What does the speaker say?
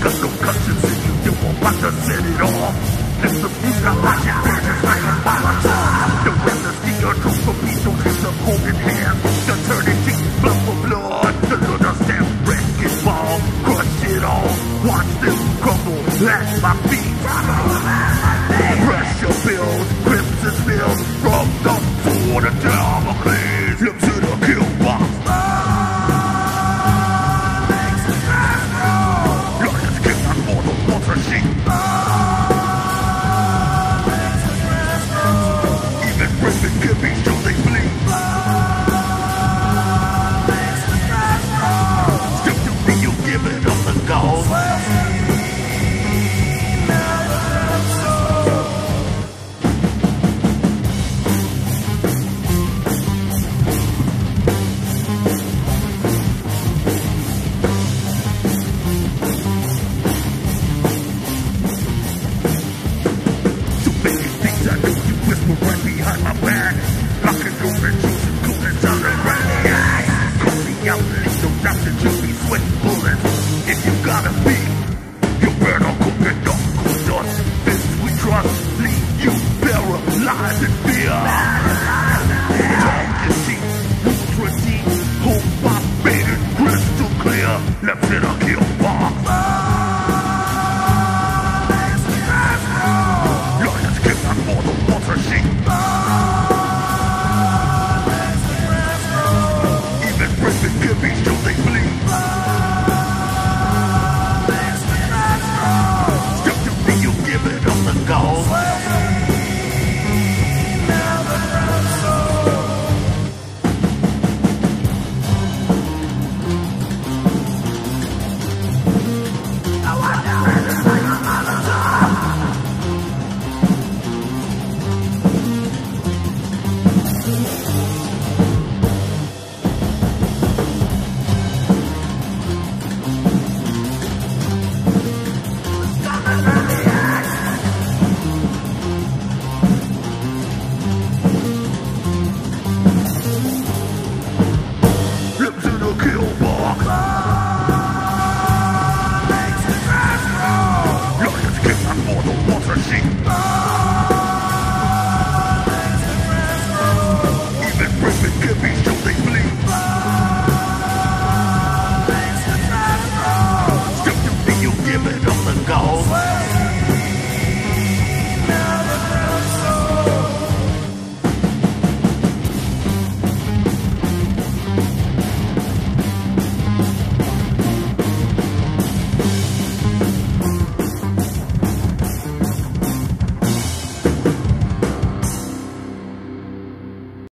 Got no conscience in you, you won't watch us any off. It's the future, watch it. for. behind my back. Lock and go and juice, cooling down around the eye. Call me out, it's no doubt that you'll be sweating bullets. If you gotta be, you better cook it up, cook us. This we trust, leave you paralyzed in fear. Time to see, who's redeemed, hold my bait crystal clear. Left it